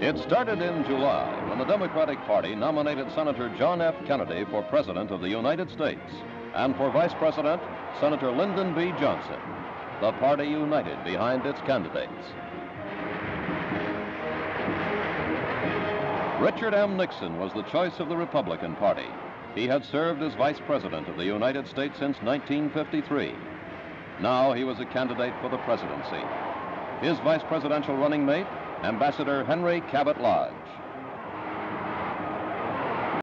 It started in July when the Democratic Party nominated Senator John F. Kennedy for President of the United States and for Vice President, Senator Lyndon B. Johnson. The party united behind its candidates. Richard M. Nixon was the choice of the Republican Party. He had served as Vice President of the United States since 1953. Now he was a candidate for the presidency. His vice presidential running mate, Ambassador Henry Cabot Lodge.